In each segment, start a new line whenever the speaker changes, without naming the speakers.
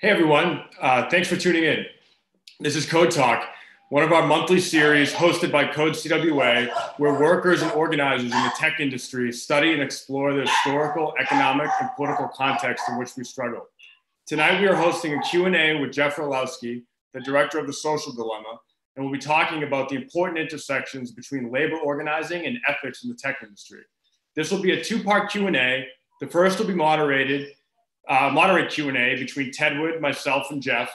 Hey everyone, uh, thanks for tuning in. This is Code Talk, one of our monthly series hosted by Code CWA, where workers and organizers in the tech industry study and explore the historical, economic, and political context in which we struggle. Tonight we are hosting a Q&A with Jeff Orlowski, the director of The Social Dilemma, and we'll be talking about the important intersections between labor organizing and ethics in the tech industry. This will be a two-part Q&A. The first will be moderated uh, moderate Q&A between Tedwood, myself, and Jeff.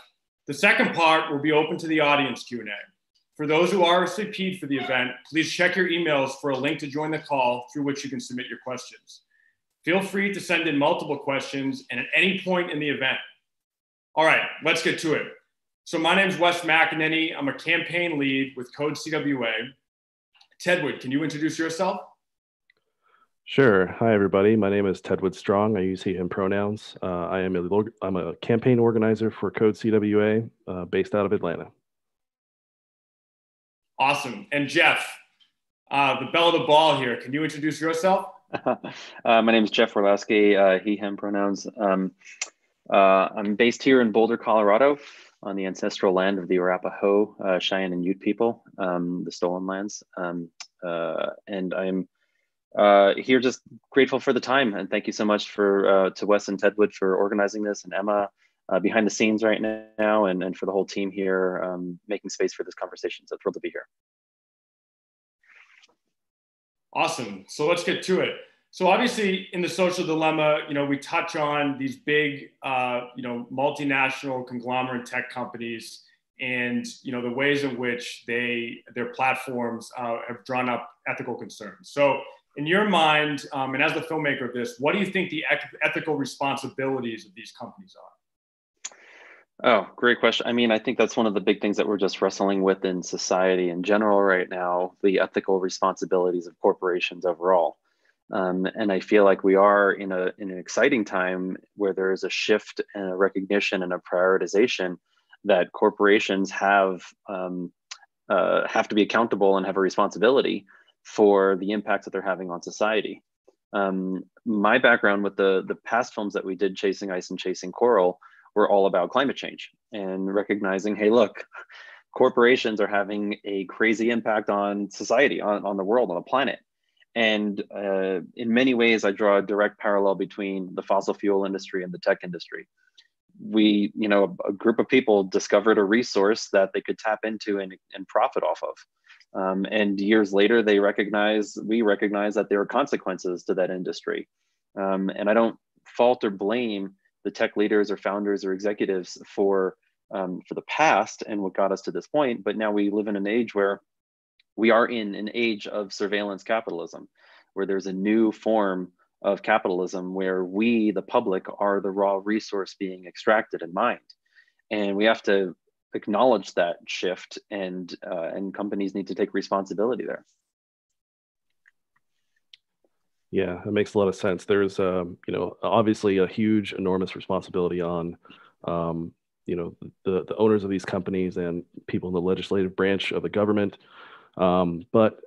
The second part will be open to the audience Q&A. For those who RSVP'd for the event, please check your emails for a link to join the call through which you can submit your questions. Feel free to send in multiple questions and at any point in the event. All right, let's get to it. So my name is Wes McEnany. I'm a campaign lead with Code CWA. Tedwood, can you introduce yourself?
Sure. Hi, everybody. My name is Tedwood Strong. I use he, him pronouns. Uh, I am a, I'm a campaign organizer for Code CWA uh, based out of Atlanta.
Awesome. And Jeff, uh, the bell of the ball here. Can you introduce yourself?
uh, my name is Jeff Orlowski, uh, he, him pronouns. Um, uh, I'm based here in Boulder, Colorado, on the ancestral land of the Arapaho, uh, Cheyenne, and Ute people, um, the stolen lands. Um, and I'm uh, here just grateful for the time and thank you so much for uh, to Wes and Tedwood for organizing this and Emma uh, behind the scenes right now and, and for the whole team here um, making space for this conversation. So thrilled to be here.
Awesome. So let's get to it. So obviously in the social dilemma, you know, we touch on these big, uh, you know, multinational conglomerate tech companies and, you know, the ways in which they, their platforms uh, have drawn up ethical concerns. So in your mind, um, and as the filmmaker of this, what do you think the ethical responsibilities of these companies are?
Oh, great question. I mean, I think that's one of the big things that we're just wrestling with in society in general right now the ethical responsibilities of corporations overall. Um, and I feel like we are in, a, in an exciting time where there is a shift and a recognition and a prioritization that corporations have, um, uh, have to be accountable and have a responsibility for the impacts that they're having on society. Um, my background with the the past films that we did, Chasing Ice and Chasing Coral, were all about climate change and recognizing, hey, look, corporations are having a crazy impact on society, on, on the world, on the planet. And uh, in many ways, I draw a direct parallel between the fossil fuel industry and the tech industry. We, you know, a, a group of people discovered a resource that they could tap into and, and profit off of. Um, and years later, they recognize, we recognize that there are consequences to that industry. Um, and I don't fault or blame the tech leaders or founders or executives for, um, for the past and what got us to this point. But now we live in an age where we are in an age of surveillance capitalism, where there's a new form of capitalism where we, the public, are the raw resource being extracted and mined. And we have to acknowledge that shift and uh, and companies need to take responsibility there.
Yeah that makes a lot of sense. There's um, you know obviously a huge enormous responsibility on um, you know the, the owners of these companies and people in the legislative branch of the government. Um, but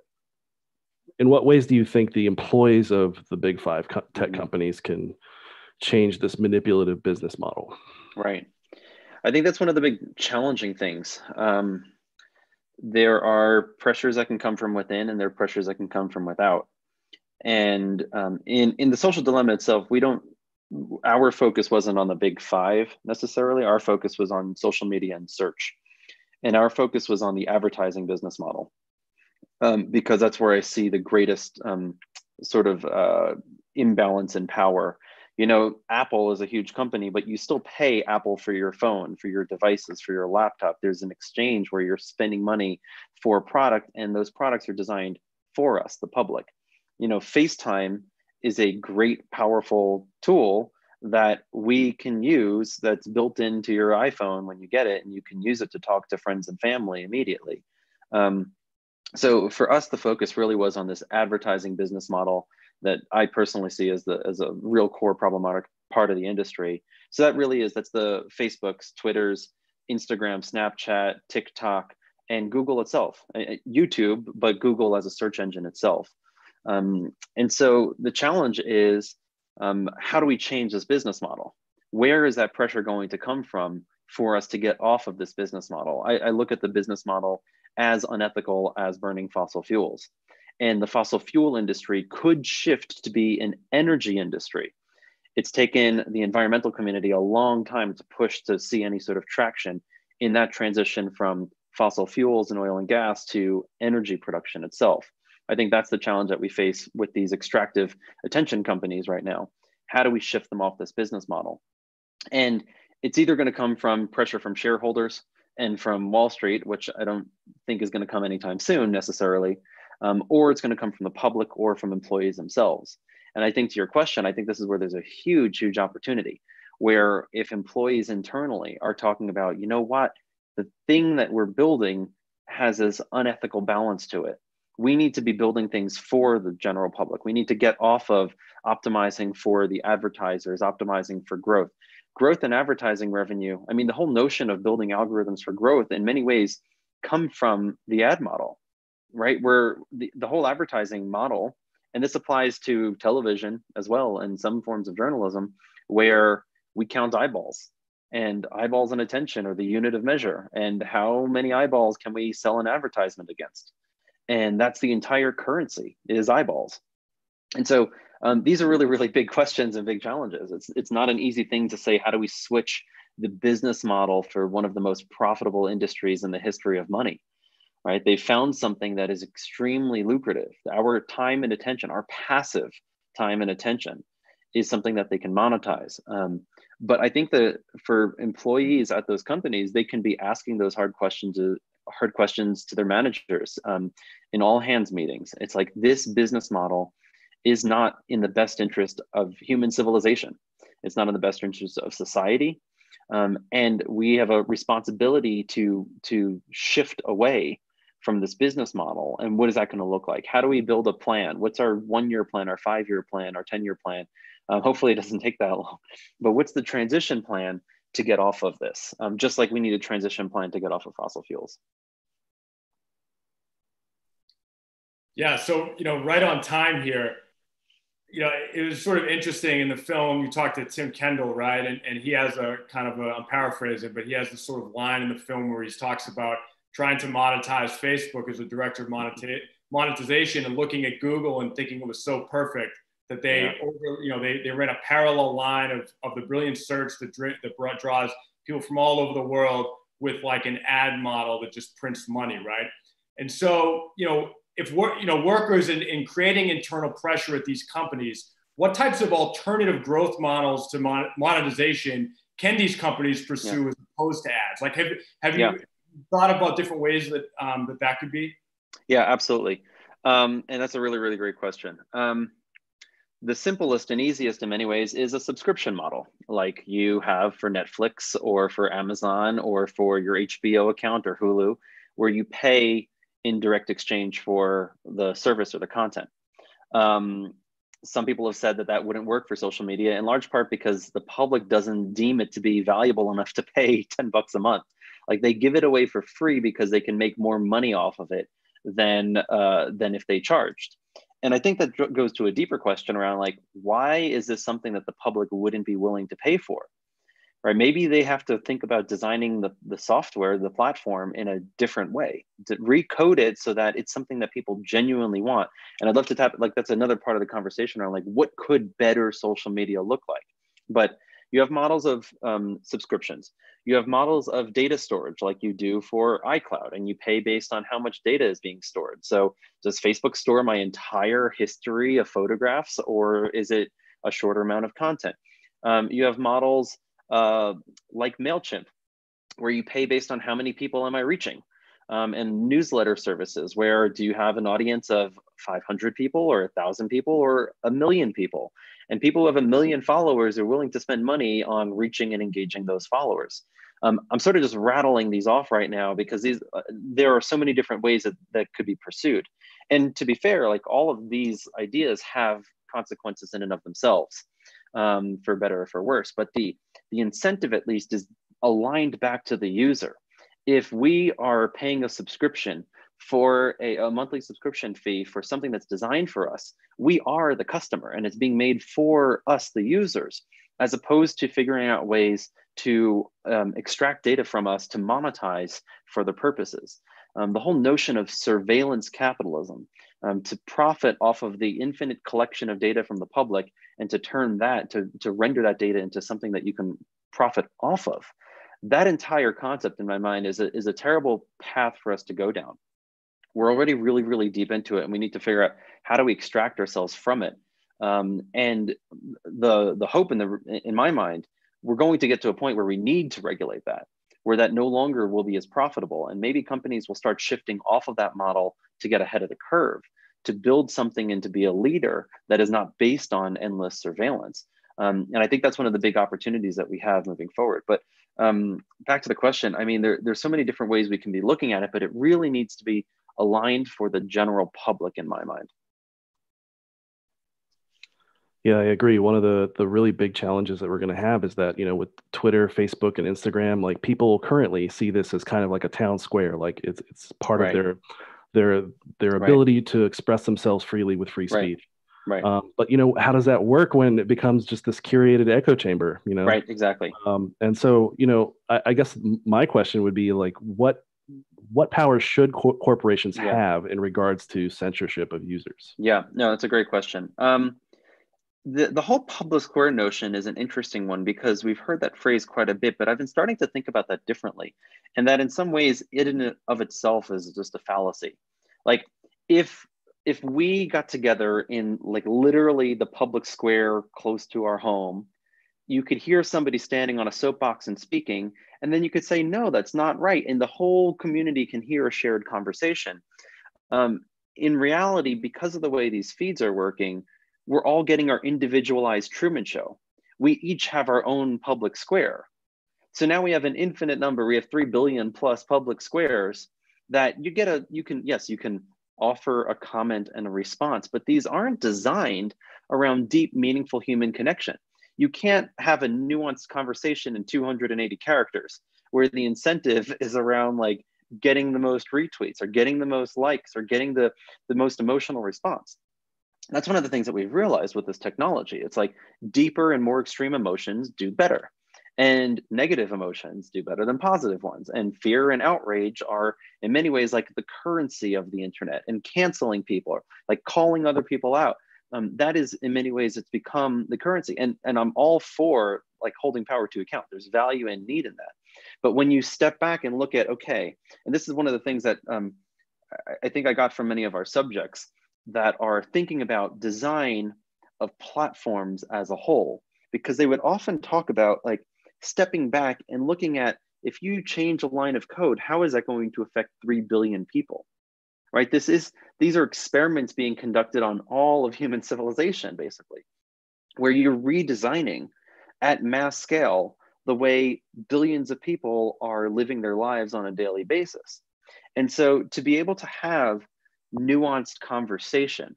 in what ways do you think the employees of the big five co- tech mm-hmm. companies can change this manipulative business model?
Right I think that's one of the big challenging things. Um, there are pressures that can come from within, and there are pressures that can come from without. And um, in in the social dilemma itself, we don't. Our focus wasn't on the big five necessarily. Our focus was on social media and search, and our focus was on the advertising business model, um, because that's where I see the greatest um, sort of uh, imbalance in power you know apple is a huge company but you still pay apple for your phone for your devices for your laptop. There's an exchange where you're spending money for a product and those products are designed for us the public. You know facetime is a great powerful tool that we can use that's built into your iphone when you get it and you can use it to talk to friends and family immediately. Um, so for us the focus really was on this advertising business model that I personally see as the as a real core problematic part of the industry. So that really is that's the Facebooks, Twitters, Instagram, Snapchat, TikTok, and Google itself, YouTube, but Google as a search engine itself. Um, and so the challenge is um, how do we change this business model? where is that pressure going to come from for us to get off of this business model? I, I look at the business model as unethical as burning fossil fuels. And the fossil fuel industry could shift to be an energy industry. It's taken the environmental community a long time to push to see any sort of traction in that transition from fossil fuels and oil and gas to energy production itself. I think that's the challenge that we face with these extractive attention companies right now. How do we shift them off this business model? And it's either going to come from pressure from shareholders and from Wall Street, which I don't think is going to come anytime soon necessarily, um, or it's going to come from the public or from employees themselves. And I think to your question, I think this is where there's a huge, huge opportunity where if employees internally are talking about, you know what, the thing that we're building has this unethical balance to it. We need to be building things for the general public. We need to get off of optimizing for the advertisers, optimizing for growth growth and advertising revenue, I mean, the whole notion of building algorithms for growth in many ways come from the ad model, right? Where the, the whole advertising model, and this applies to television as well and some forms of journalism, where we count eyeballs and eyeballs and attention are the unit of measure. And how many eyeballs can we sell an advertisement against? And that's the entire currency is eyeballs. And so um, these are really, really big questions and big challenges. It's, it's not an easy thing to say, how do we switch the business model for one of the most profitable industries in the history of money, right? They found something that is extremely lucrative. Our time and attention, our passive time and attention is something that they can monetize. Um, but I think that for employees at those companies, they can be asking those hard questions to, hard questions to their managers um, in all hands meetings. It's like this business model is not in the best interest of human civilization. It's not in the best interest of society. Um, and we have a responsibility to, to shift away from this business model. And what is that going to look like? How do we build a plan? What's our one year plan, our five year plan, our 10 year plan? Um, hopefully, it doesn't take that long. But what's the transition plan to get off of this? Um, just like we need a transition plan to get off of fossil fuels.
Yeah, so you know, right on time here you know, it was sort of interesting in the film. You talked to Tim Kendall, right? And, and he has a kind of a, I'm paraphrasing, but he has this sort of line in the film where he talks about trying to monetize Facebook as a director of monetization and looking at Google and thinking it was so perfect that they, yeah. over, you know, they, they ran a parallel line of, of the brilliant search that, that draws people from all over the world with like an ad model that just prints money, right? And so, you know, if we're, you know, workers in, in creating internal pressure at these companies, what types of alternative growth models to mon- monetization can these companies pursue yeah. as opposed to ads? Like, have, have yeah. Thought about different ways that, um, that that could be?
Yeah, absolutely. Um, and that's a really, really great question. Um, the simplest and easiest in many ways is a subscription model like you have for Netflix or for Amazon or for your HBO account or Hulu, where you pay in direct exchange for the service or the content. Um, some people have said that that wouldn't work for social media in large part because the public doesn't deem it to be valuable enough to pay 10 bucks a month. Like they give it away for free because they can make more money off of it than uh, than if they charged. And I think that goes to a deeper question around like why is this something that the public wouldn't be willing to pay for? right? Maybe they have to think about designing the, the software, the platform in a different way, to recode it so that it's something that people genuinely want. And I'd love to tap, like, that's another part of the conversation around like, what could better social media look like? But you have models of um, subscriptions. You have models of data storage like you do for iCloud, and you pay based on how much data is being stored. So, does Facebook store my entire history of photographs, or is it a shorter amount of content? Um, you have models uh, like MailChimp, where you pay based on how many people am I reaching. Um, and newsletter services, where do you have an audience of 500 people or 1,000 people or a million people? And people who have a million followers are willing to spend money on reaching and engaging those followers. Um, I'm sort of just rattling these off right now because these uh, there are so many different ways that, that could be pursued. And to be fair, like all of these ideas have consequences in and of themselves, um, for better or for worse. But the the incentive at least is aligned back to the user. If we are paying a subscription for a, a, monthly subscription fee for something that's designed for us, we are the customer and it's being made for us, the users. as opposed to figuring out ways to um, extract data from us to monetize for the purposes. Um, the whole notion of surveillance capitalism um, to profit off of the infinite collection of data from the public and to turn that to, to render that data into something that you can profit off of that entire concept in my mind is a, is a terrible path for us to go down. We're already really really deep into it and we need to figure out how do we extract ourselves from it. Um, and the the hope in the in my mind we're going to get to a point where we need to regulate that where that no longer will be as profitable. And maybe companies will start shifting off of that model to get ahead of the curve to build something and to be a leader that is not based on endless surveillance. Um, and i think that's one of the big opportunities that we have moving forward. But um, back to the question i mean there, there's so many different ways we can be looking at it but it really needs to be aligned for the general public in my mind.
Yeah, I agree. One of the the really big challenges that we're going to have is that you know with Twitter, Facebook, and Instagram, like people currently see this as kind of like a town square, like it's it's part right. of their their their ability right. to express themselves freely with free speech.
Right. Right.
Um, but you know, how does that work when it becomes just this curated echo chamber? You know.
Right. Exactly.
Um, and so you know, I, I guess my question would be like, what what powers should co- corporations yeah. have in regards to censorship of users?
Yeah, no, that's a great question. Um, the, the whole public square notion is an interesting one because we've heard that phrase quite a bit, but I've been starting to think about that differently. And that in some ways, it in of itself is just a fallacy. Like if if we got together in like literally the public square close to our home you could hear somebody standing on a soapbox and speaking, and then you could say, no, that's not right. And the whole community can hear a shared conversation. Um, in reality, because of the way these feeds are working, we're all getting our individualized Truman Show. We each have our own public square. So now we have an infinite number. We have 3 billion plus public squares that you get a, you can, yes, you can offer a comment and a response, but these aren't designed around deep, meaningful human connection. You can't have a nuanced conversation in 280 characters where the incentive is around like getting the most retweets or getting the most likes or getting the, the most emotional response. That's one of the things that we've realized with this technology. It's like deeper and more extreme emotions do better and negative emotions do better than positive ones. And fear and outrage are in many ways like the currency of the internet and canceling people like calling other people out. Um, that is in many ways it's become the currency. And and i'm all for like holding power to account. There's value and need in that. But when you step back and look at okay and this is one of the things that um, i think i got from many of our subjects that are thinking about design of platforms as a whole because they would often talk about like stepping back and looking at if you change a line of code how is that going to affect 3 billion people right? This is these are experiments being conducted on all of human civilization, basically, where you're redesigning at mass scale the way billions of people are living their lives on a daily basis. And so to be able to have nuanced conversation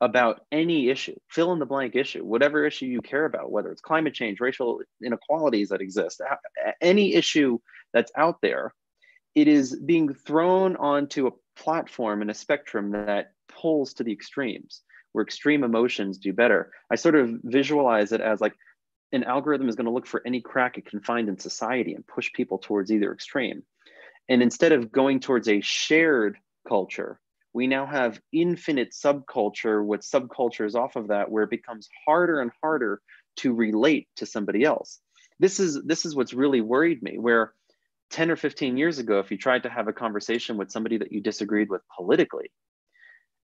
about any issue, fill in the blank issue, whatever issue you care about, whether it's climate change, racial inequalities that exist, any issue that's out there, it is being thrown onto a platform and a spectrum that pulls to the extremes where extreme emotions do better. I sort of visualize it as like an algorithm is going to look for any crack it can find in society and push people towards either extreme. And instead of going towards a shared culture, we now have infinite subculture with subcultures off of that where it becomes harder and harder to relate to somebody else. This is this is what's really worried me where 10 or 15 years ago, if you tried to have a conversation with somebody that you disagreed with politically,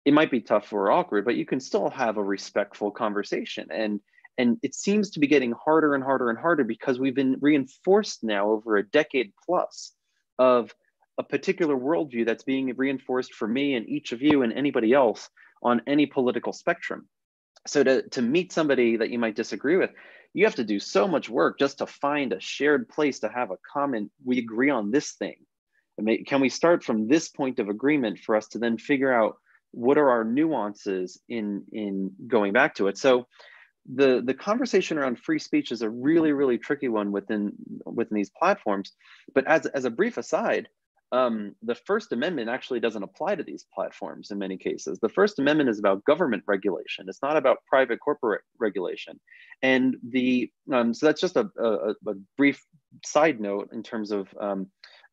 it might be tough or awkward, but you can still have a respectful conversation. And and it seems to be getting harder and harder and harder because we've been reinforced now over a decade plus of a particular worldview that's being reinforced for me and each of you and anybody else on any political spectrum. So to, to meet somebody that you might disagree with, you have to do so much work just to find a shared place to have a common we agree on this thing. Can we start from this point of agreement for us to then figure out what are our nuances in in going back to it? So the the conversation around free speech is a really really tricky one within within these platforms. But as as a brief aside um, the First Amendment actually doesn't apply to these platforms in many cases. The First Amendment is about government regulation. It's not about private corporate regulation. And the um, so that's just a, a, a, brief side note in terms of um,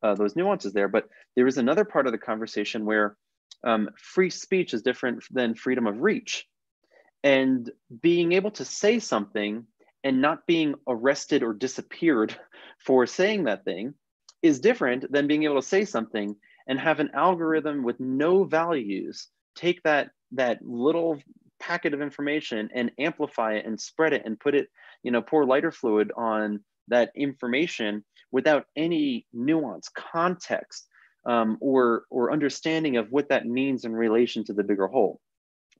uh, those nuances there. But there is another part of the conversation where um, free speech is different than freedom of reach. And being able to say something and not being arrested or disappeared for saying that thing is different than being able to say something and have an algorithm with no values take that that little packet of information and amplify it and spread it and put it you know pour lighter fluid on that information without any nuance context um, or or understanding of what that means in relation to the bigger whole.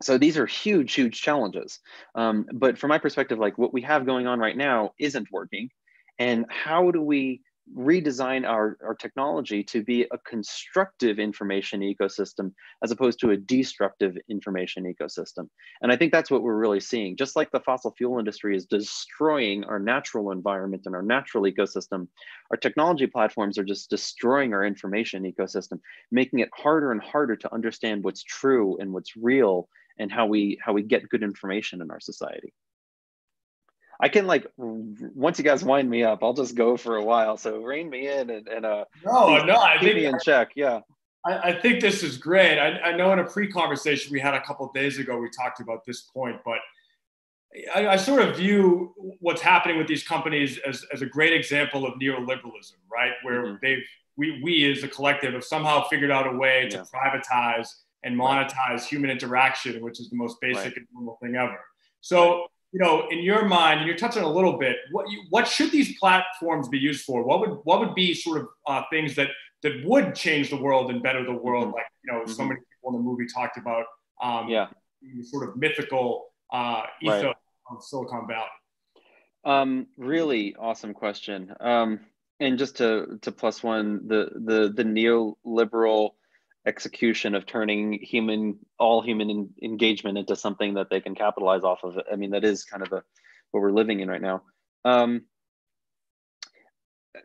So these are huge huge challenges. Um, but from my perspective like what we have going on right now isn't working. And how do we redesign our, our technology to be a constructive information ecosystem as opposed to a destructive information ecosystem. And I think that's what we're really seeing. Just like the fossil fuel industry is destroying our natural environment and our natural ecosystem, our technology platforms are just destroying our information ecosystem, making it harder and harder to understand what's true and what's real and how we how we get good information in our society. I can like once you guys wind me up, I'll just go for a while. So rein me in and, and uh
no, no, I
keep think, me in check. Yeah.
I, I think this is great. I, I know in a pre-conversation we had a couple days ago, we talked about this point, but I, I, sort of view what's happening with these companies as, as a great example of neoliberalism, right? Where mm-hmm. they've we we as a collective have somehow figured out a way to yeah. privatize and monetize right. human interaction, which is the most basic right. and normal thing ever. So you know, in your mind, and you're touching a little bit, what you, what should these platforms be used for? What would what would be sort of uh, things that that would change the world and better the world? Mm-hmm. Like you know, mm-hmm. so many people in the movie talked about, um,
yeah,
sort of mythical uh, ethos right. of Silicon Valley.
Um, really awesome question. Um, and just to to plus one, the the the neoliberal execution of turning human all human in, engagement into something that they can capitalize off of i mean that is kind of the what we're living in right now. Um,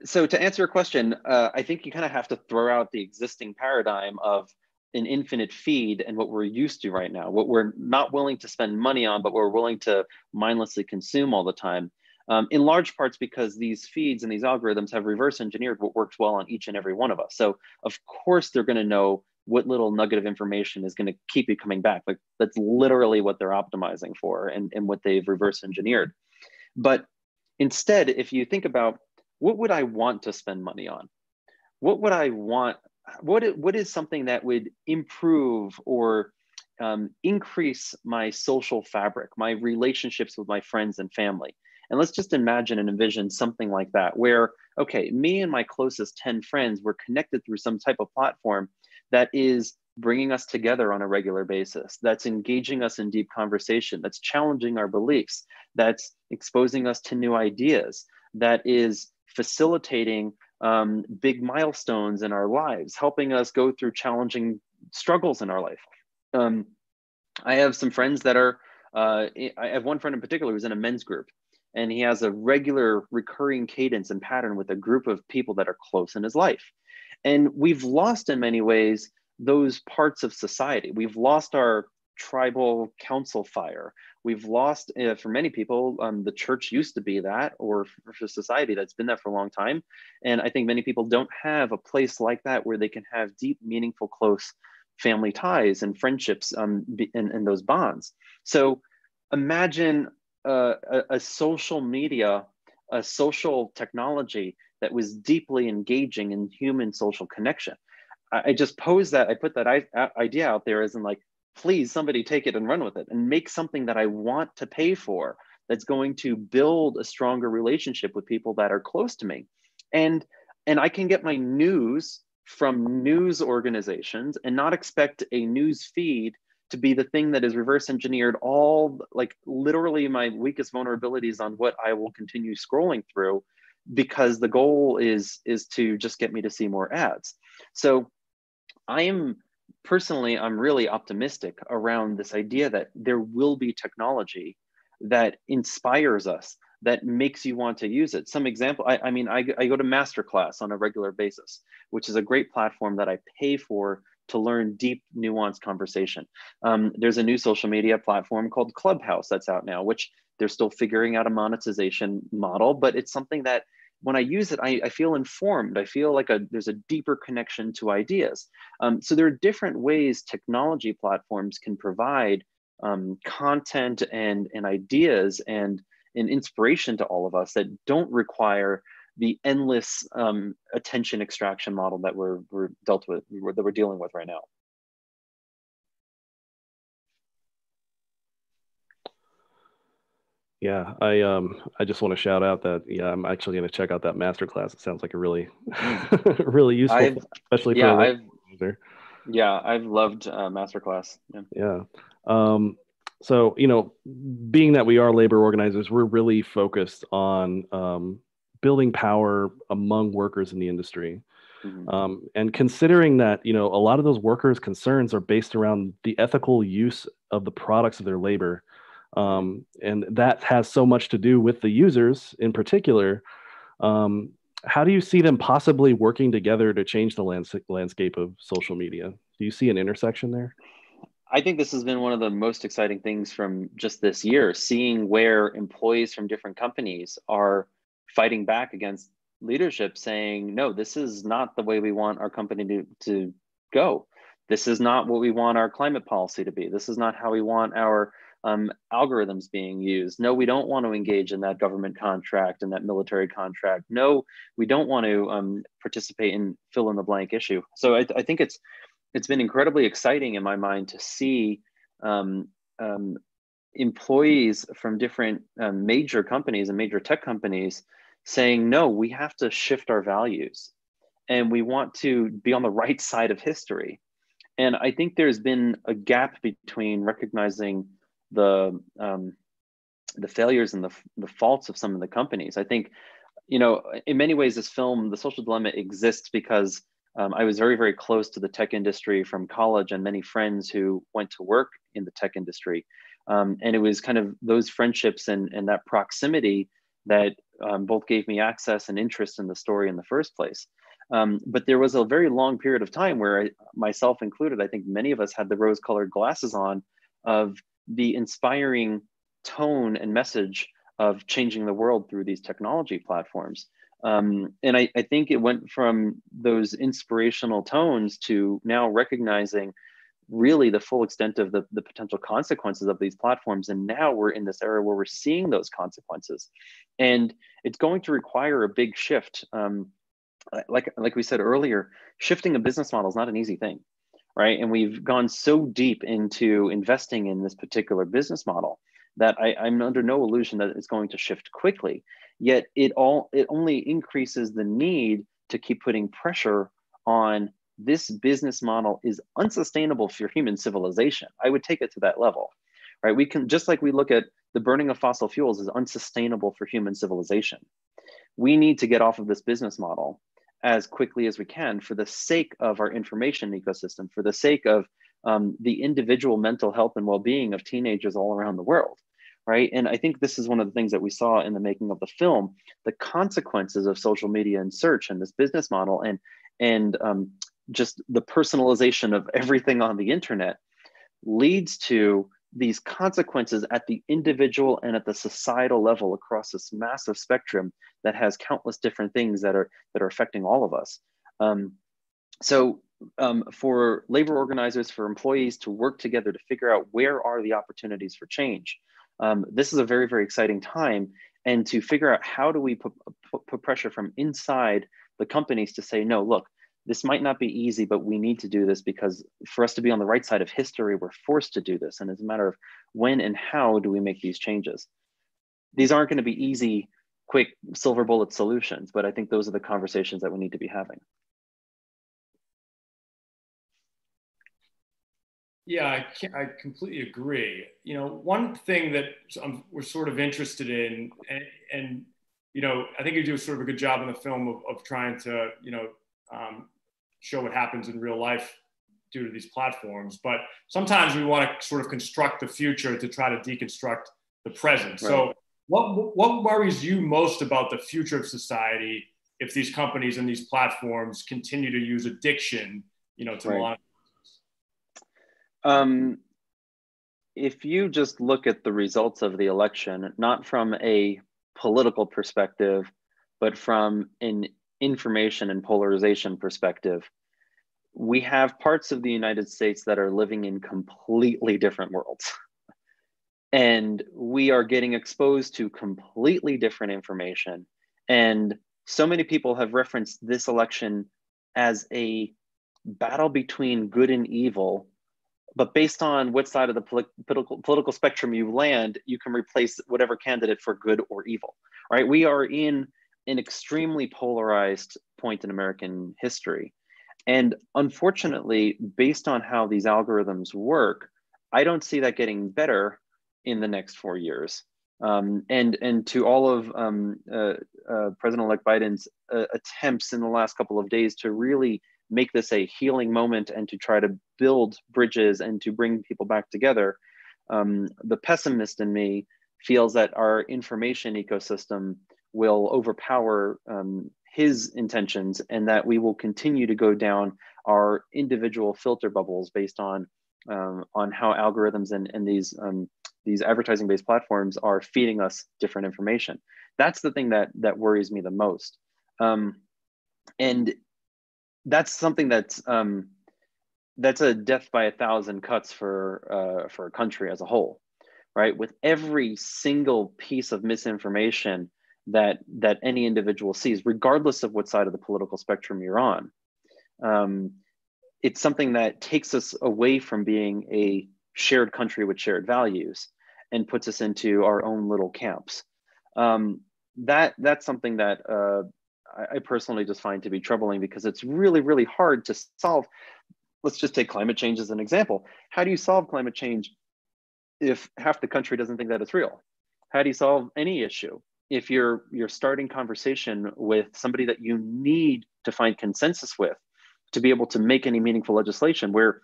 so to answer your question uh, i think you kind of have to throw out the existing paradigm of an infinite feed and what we're used to right now what we're not willing to spend money on but we're willing to mindlessly consume all the time. Um, in large parts because these feeds and these algorithms have reverse engineered what works well on each and every one of us. So of course they're going to know what little nugget of information is going to keep you coming back. Like that's literally what they're optimizing for and, and what they've reverse engineered. But instead, if you think about what would I want to spend money on? What would I want? What, what is something that would improve or um, increase my social fabric, my relationships with my friends and family? And let's just imagine and envision something like that, where, okay, me and my closest 10 friends were connected through some type of platform that is bringing us together on a regular basis, that's engaging us in deep conversation, that's challenging our beliefs, that's exposing us to new ideas, that is facilitating um, big milestones in our lives, helping us go through challenging struggles in our life. Um, I have some friends that are, uh, I have one friend in particular who's in a men's group, and he has a regular recurring cadence and pattern with a group of people that are close in his life. And we've lost in many ways those parts of society. We've lost our tribal council fire. We've lost, uh, for many people, um, the church used to be that, or for society that's been that for a long time. And I think many people don't have a place like that where they can have deep, meaningful, close family ties and friendships um, and, and those bonds. So imagine uh, a, a social media, a social technology that was deeply engaging in human social connection. I, I just pose that, I put that idea out there as in like, please somebody take it and run with it and make something that I want to pay for that's going to build a stronger relationship with people that are close to me. And and I can get my news from news organizations and not expect a news feed to be the thing that is reverse engineered all like literally my weakest vulnerabilities on what I will continue scrolling through because the goal is is to just get me to see more ads so i am personally i'm really optimistic around this idea that there will be technology that inspires us that makes you want to use it. Some example, I, I mean, I, I go to masterclass on a regular basis, which is a great platform that I pay for to learn deep, nuanced conversation. Um, there's a new social media platform called Clubhouse that's out now, which they're still figuring out a monetization model, but it's something that when I use it, I, I feel informed. I feel like a, there's a deeper connection to ideas. Um, so there are different ways technology platforms can provide um, content and, and ideas and, and inspiration to all of us that don't require the endless um, attention extraction model that we're, we're dealt with, that we're dealing with right now.
Yeah, I um I just want to shout out that yeah I'm actually going to check out that masterclass. It sounds like a really really useful,
I've,
especially
yeah,
for
I've, user. Yeah, I've loved uh, masterclass. Yeah.
Yeah. Um, so you know, being that we are labor organizers, we're really focused on um, building power among workers in the industry. Mm-hmm. Um, and considering that you know a lot of those workers' concerns are based around the ethical use of the products of their labor um, and that has so much to do with the users in particular. Um, how do you see them possibly working together to change the lands- landscape of social media? Do you see an intersection there?
I think this has been one of the most exciting things from just this year, seeing where employees from different companies are fighting back against leadership saying, no, this is not the way we want our company to, to go. This is not what we want our climate policy to be. This is not how we want our um, algorithms being used. No, we don't want to engage in that government contract and that military contract. No, we don't want to um, participate in fill in the blank issue. So I, I, think it's it's been incredibly exciting in my mind to see um, um employees from different um, major companies and major tech companies saying, no, we have to shift our values and we want to be on the right side of history. And I think there's been a gap between recognizing the um, the failures and the, the faults of some of the companies. I think, you know, in many ways, this film, The Social Dilemma, exists because um, I was very, very close to the tech industry from college and many friends who went to work in the tech industry. Um, and it was kind of those friendships and, and that proximity that um, both gave me access and interest in the story in the first place. Um, but there was a very long period of time where I, myself included, I think many of us had the rose colored glasses on of the inspiring tone and message of changing the world through these technology platforms. Um, and I, I, think it went from those inspirational tones to now recognizing really the full extent of the, the potential consequences of these platforms. And now we're in this era where we're seeing those consequences. And it's going to require a big shift. Um, like, like we said earlier, shifting a business model is not an easy thing right? And we've gone so deep into investing in this particular business model that I, I'm under no illusion that it's going to shift quickly. Yet it all it only increases the need to keep putting pressure on this business model is unsustainable for human civilization. I would take it to that level, right? We can just like we look at the burning of fossil fuels is unsustainable for human civilization. We need to get off of this business model as quickly as we can for the sake of our information ecosystem, for the sake of um, the individual mental health and well-being of teenagers all around the world right? And i think this is one of the things that we saw in the making of the film the consequences of social media and search and this business model and and um, just the personalization of everything on the internet leads to these consequences at the individual and at the societal level across this massive spectrum that has countless different things that are that are affecting all of us. Um, so um, for labor organizers, for employees to work together to figure out where are the opportunities for change. Um, this is a very, very exciting time. And to figure out how do we put, put, put pressure from inside the companies to say, no, look, this might not be easy, but we need to do this because for us to be on the right side of history, we're forced to do this. And it's a matter of when and how do we make these changes. These aren't going to be easy, quick silver bullet solutions, but I think those are the conversations that we need to be having.
Yeah, I, I completely agree. You know, one thing that I'm, we're sort of interested in, and, and, you know, I think you do sort of a good job in the film of, of trying to, you know, um, show what happens in real life due to these platforms. But sometimes we want to sort of construct the future to try to deconstruct the present. Right. So what what worries you most about the future of society if these companies and these platforms continue to use addiction, you know, to right.
Um, if you just look at the results of the election, not from a political perspective, but from an information and polarization perspective, we have parts of the United States that are living in completely different worlds. and we are getting exposed to completely different information. And so many people have referenced this election as a battle between good and evil. But based on what side of the political, political spectrum you land, you can replace whatever candidate for good or evil, right? We are in an extremely polarized point in American history. And unfortunately, based on how these algorithms work, I don't see that getting better in the next four years. Um, and and to all of um, uh, uh, President-elect Biden's uh, attempts in the last couple of days to really make this a healing moment and to try to build bridges and to bring people back together, um, the pessimist in me feels that our information ecosystem will overpower um, his intentions and that we will continue to go down our individual filter bubbles based on um, on how algorithms and, and these um, these advertising based platforms are feeding us different information. That's the thing that that worries me the most. Um, and that's something that's um, that's a death by a thousand cuts for uh, for a country as a whole right? With every single piece of misinformation that that any individual sees regardless of what side of the political spectrum you're on um, it's something that takes us away from being a shared country with shared values and puts us into our own little camps. Um, that that's something that uh, I, I personally just find to be troubling because it's really really hard to solve. Let's just take climate change as an example. How do you solve climate change if half the country doesn't think that it's real? How do you solve any issue if you're you're starting conversation with somebody that you need to find consensus with to be able to make any meaningful legislation where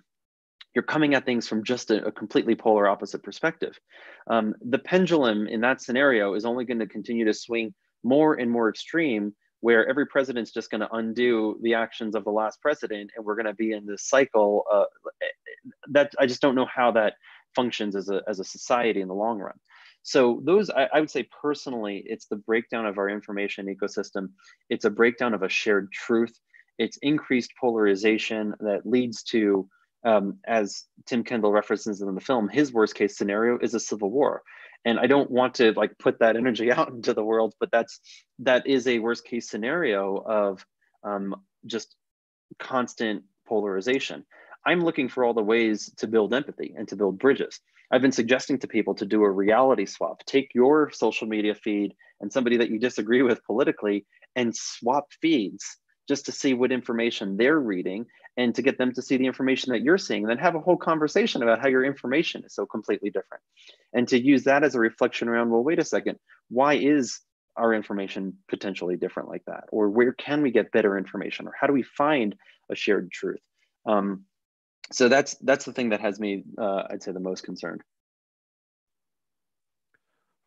you're coming at things from just a, a completely polar opposite perspective. Um, the pendulum in that scenario is only going to continue to swing more and more extreme, where every president's just going to undo the actions of the last president, and we're going to be in this cycle. Uh, that I just don't know how that functions as a as a society in the long run. So those, I, I, would say personally, it's the breakdown of our information ecosystem. It's a breakdown of a shared truth. It's increased polarization that leads to um, as Tim Kendall references in the film, his worst case scenario is a civil war. And I don't want to like put that energy out into the world, but that's that is a worst case scenario of um, just constant polarization. I'm looking for all the ways to build empathy and to build bridges. I've been suggesting to people to do a reality swap. Take your social media feed and somebody that you disagree with politically and swap feeds just to see what information they're reading and to get them to see the information that you're seeing and then have a whole conversation about how your information is so completely different. And to use that as a reflection around well wait a second why is our information potentially different like that? Or where can we get better information? Or how do we find a shared truth? Um, so that's that's the thing that has me uh, i'd say the most concerned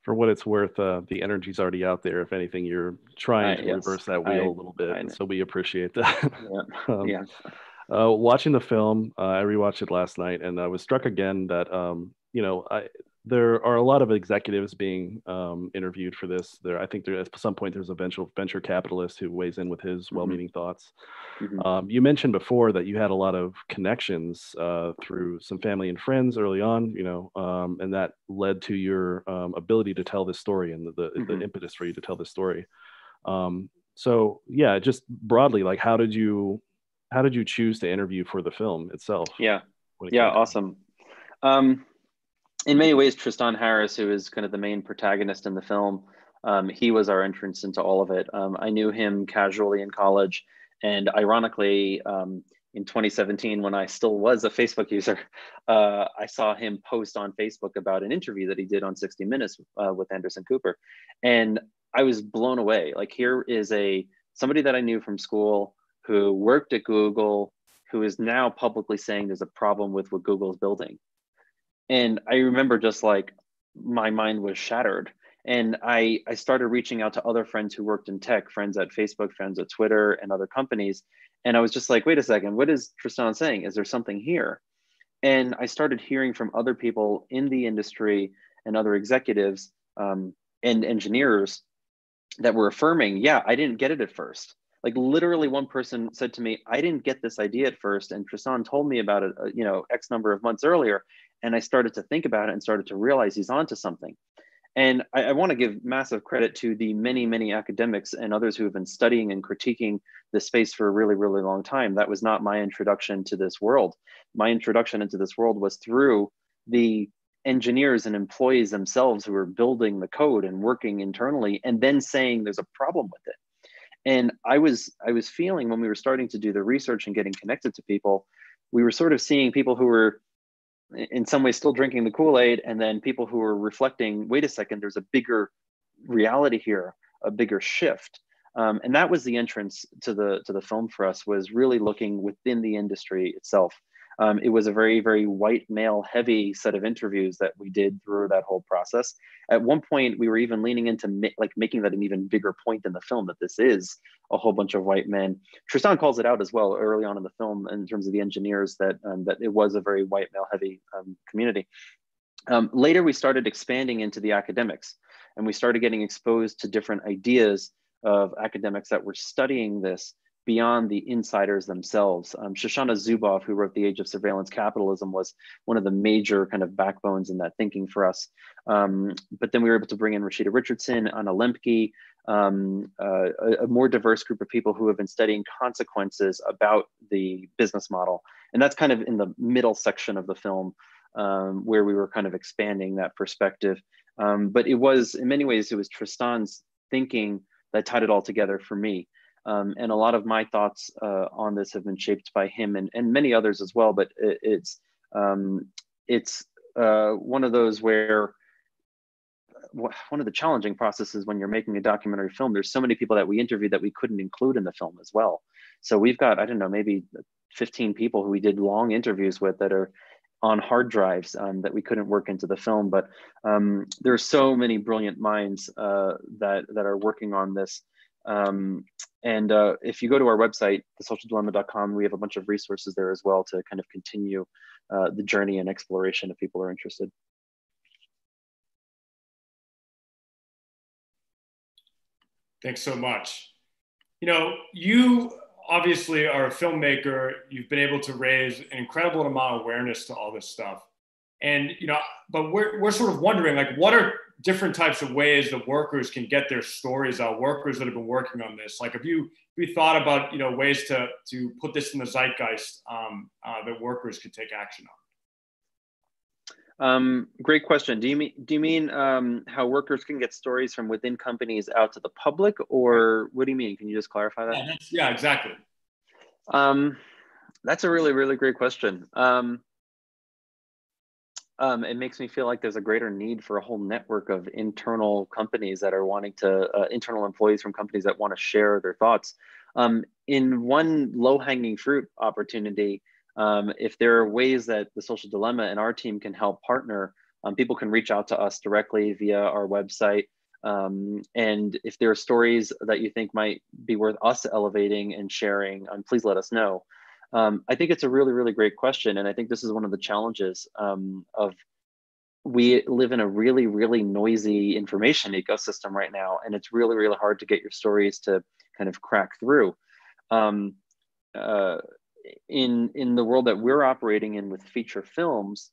for what it's worth, uh, the energy's already out there. If anything, you're trying to yes. reverse that wheel I, a little bit, and so we appreciate that.
Yeah. um, yeah.
Uh, watching the film, uh, I rewatched it last night, and I was struck again that um, you know I, there are a lot of executives being um, interviewed for this. There, I think there at some point there's a venture venture capitalist who weighs in with his mm-hmm. well-meaning thoughts. Mm-hmm. Um, you mentioned before that you had a lot of connections uh, through some family and friends early on, you know, um, and that led to your um, ability to tell this story and the, the, mm-hmm. the, impetus for you to tell this story. Um, so yeah, just broadly, like how did you how did you choose to interview for the film itself?
Yeah, yeah, awesome. Um, in many ways, Tristan Harris, who is kind of the main protagonist in the film, um, he was our entrance into all of it. Um, I knew him casually in college, and ironically, um, in 2017, when I still was a Facebook user, uh, I saw him post on Facebook about an interview that he did on 60 Minutes uh, with Anderson Cooper, and I was blown away. Like here is a somebody that I knew from school who worked at Google, who is now publicly saying there's a problem with what Google's building and I remember just like my mind was shattered. And I, I started reaching out to other friends who worked in tech, friends at Facebook, friends at Twitter, and other companies. And I was just like, wait a second, what is Tristan saying? Is there something here? And I started hearing from other people in the industry and other executives um, and engineers that were affirming, yeah, I didn't get it at first. Like literally, one person said to me, "I didn't get this idea at first, and Tristan told me about it, uh, you know, X number of months earlier." And I started to think about it and started to realize he's onto something. And I, I want to give massive credit to the many, many academics and others who have been studying and critiquing this space for a really, really long time. That was not my introduction to this world. My introduction into this world was through the engineers and employees themselves who were building the code and working internally and then saying there's a problem with it and i was i was feeling when we were starting to do the research and getting connected to people we were sort of seeing people who were in some ways still drinking the kool-aid and then people who are reflecting wait a second there's a bigger reality here a bigger shift. Um, and that was the entrance to the to the film for us was really looking within the industry itself um, it was a very, very white male heavy set of interviews that we did through that whole process. At one point, we were even leaning into ma- like making that an even bigger point in the film that this is a whole bunch of white men. Tristan calls it out as well early on in the film in terms of the engineers that um, that it was a very white male heavy um, community. Um, later, we started expanding into the academics, and we started getting exposed to different ideas of academics that were studying this beyond the insiders themselves. Um, Shoshana Zuboff, who wrote The Age of Surveillance Capitalism, was one of the major kind of backbones in that thinking for us. Um, but then we were able to bring in Rashida Richardson, Anna Lembke, um, uh, a, a, more diverse group of people who have been studying consequences about the business model. And that's kind of in the middle section of the film um, where we were kind of expanding that perspective. Um, but it was, in many ways, it was Tristan's thinking that tied it all together for me. Um, and a lot of my thoughts uh, on this have been shaped by him and, and many others as well. But it, it's um, it's uh, one of those where one of the challenging processes when you're making a documentary film. There's so many people that we interviewed that we couldn't include in the film as well. So we've got I don't know maybe 15 people who we did long interviews with that are on hard drives um, that we couldn't work into the film. But um, there are so many brilliant minds uh, that that are working on this. Um, and uh, if you go to our website, thesocialdilemma.com, we have a bunch of resources there as well to kind of continue uh, the journey and exploration if people are interested.
Thanks so much. You know, you obviously are a filmmaker. You've been able to raise an incredible amount of awareness to all this stuff. And, you know, but we're, we're sort of wondering, like, what are different types of ways that workers can get their stories out workers that have been working on this like have you have you thought about you know ways to to put this in the zeitgeist um, uh, that workers could take action on
um, great question. Do you mean do you mean um, how workers can get stories from within companies out to the public, or what do you mean? Can you just clarify that?
Yeah, yeah exactly.
Um, that's a really really great question. Um, um, it makes me feel like there's a greater need for a whole network of internal companies that are wanting to, uh, internal employees from companies that want to share their thoughts. Um, in one low hanging fruit opportunity, um, if there are ways that the social dilemma and our team can help partner, um, people can reach out to us directly via our website. Um, and if there are stories that you think might be worth us elevating and sharing, um, please let us know. Um, I think it's a really, really great question. And I think this is one of the challenges um, of we live in a really, really noisy information ecosystem right now. And it's really, really hard to get your stories to kind of crack through. Um, uh, in, in the world that we're operating in with feature films,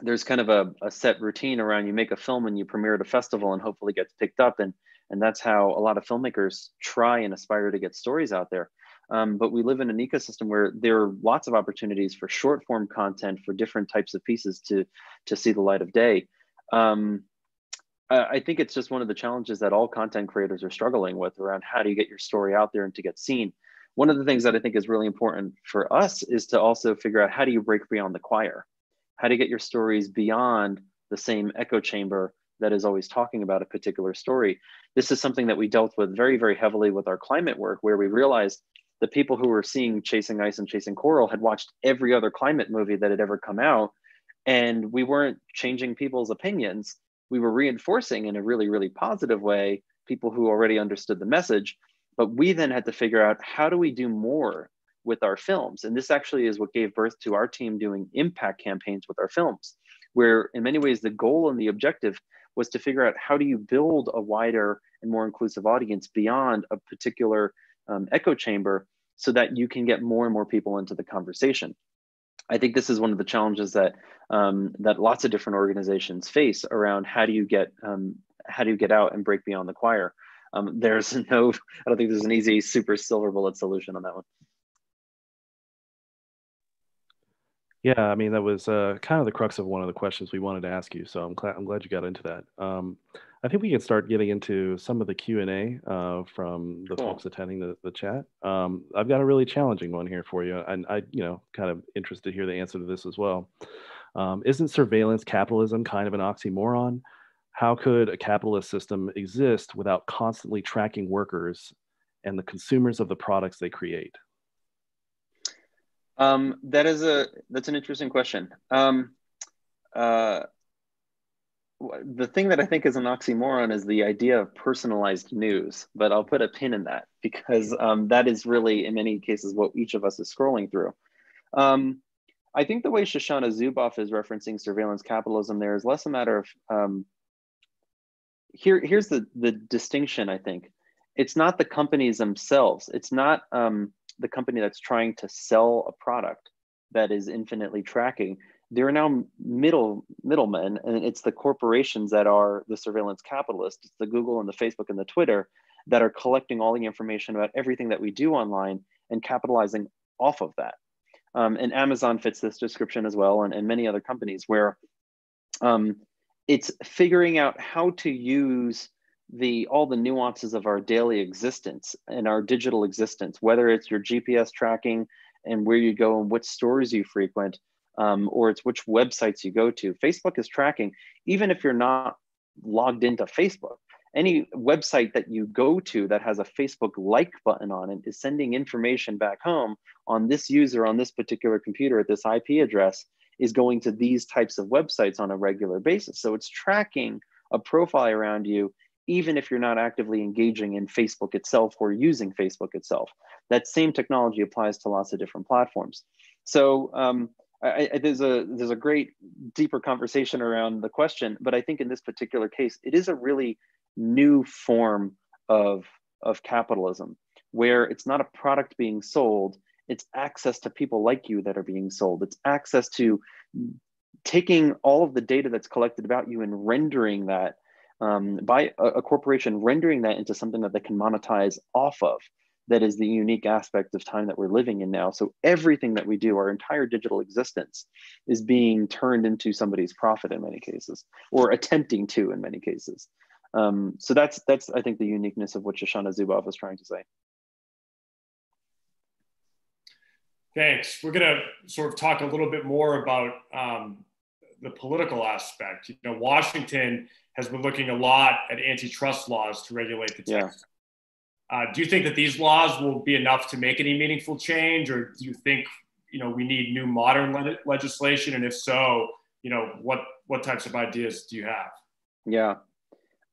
there's kind of a, a set routine around you make a film and you premiere at a festival and hopefully gets picked up. And, and that's how a lot of filmmakers try and aspire to get stories out there. Um, but we live in an ecosystem where there are lots of opportunities for short form content for different types of pieces to to see the light of day. Um, I think it's just one of the challenges that all content creators are struggling with around how do you get your story out there and to get seen. One of the things that I think is really important for us is to also figure out how do you break beyond the choir? How to get your stories beyond the same echo chamber that is always talking about a particular story. This is something that we dealt with very, very heavily with our climate work, where we realized the people who were seeing Chasing Ice and Chasing Coral had watched every other climate movie that had ever come out. And we weren't changing people's opinions. we were reinforcing in a really, really positive way people who already understood the message. But we then had to figure out how do we do more with our films? And this actually is what gave birth to our team doing impact campaigns with our films, where in many ways the goal and the objective was to figure out how do you build a wider and more inclusive audience beyond a particular um, echo chamber so that you can get more and more people into the conversation. I think this is one of the challenges that um, that lots of different organizations face around how do you get um, how do you get out and break beyond the choir. Um, there's no, I don't think there's an easy super silver bullet solution on that one.
Yeah, I mean that was uh, kind of the crux of one of the questions we wanted to ask you. So I'm glad I'm glad you got into that. I think we can start getting into some of the Q and A uh, from the cool. folks attending the, the chat. Um, I've got a really challenging one here for you, and I, you know, kind of interested to hear the answer to this as well. Um, isn't surveillance capitalism kind of an oxymoron? How could a capitalist system exist without constantly tracking workers and the consumers of the products they create?
Um, that is a that's an interesting question. Um, uh, the thing that I think is an oxymoron is the idea of personalized news, but I'll put a pin in that because um, that is really, in many cases, what each of us is scrolling through. Um, I think the way Shoshana Zuboff is referencing surveillance capitalism there is less a matter of um, here. Here's the the distinction. I think it's not the companies themselves. It's not um, the company that's trying to sell a product that is infinitely tracking there are now middle middlemen and it's the corporations that are the surveillance capitalists. It's the google and the facebook and the twitter that are collecting all the information about everything that we do online and capitalizing off of that. Um, and amazon fits this description as well and, and many other companies where um, it's figuring out how to use the all the nuances of our daily existence and our digital existence, whether it's your GPS tracking and where you go and what stores you frequent, um, or it's which websites you go to. Facebook is tracking, even if you're not logged into Facebook. Any website that you go to that has a Facebook like button on it is sending information back home on this user on this particular computer at this IP address is going to these types of websites on a regular basis. So it's tracking a profile around you even if you're not actively engaging in Facebook itself or using Facebook itself. That same technology applies to lots of different platforms. So um, I, I, there's a there's a great deeper conversation around the question, but I think in this particular case, it is a really new form of of capitalism where it's not a product being sold it's access to people like you that are being sold. It's access to taking all of the data that's collected about you and rendering that um, by a, a, corporation rendering that into something that they can monetize off of that is the unique aspect of time that we're living in now. So everything that we do our entire digital existence is being turned into somebody's profit in many cases or attempting to in many cases. Um, so that's that's i think the uniqueness of what shoshana zuboff is trying to say.
Thanks. We're going to sort of talk a little bit more about um, the political aspect. You know washington has been looking a lot at antitrust laws to regulate the tech. Uh, do you think that these laws will be enough to make any meaningful change, or do you think you know we need new modern le- legislation? And if so, you know what what types of ideas do you have?
Yeah,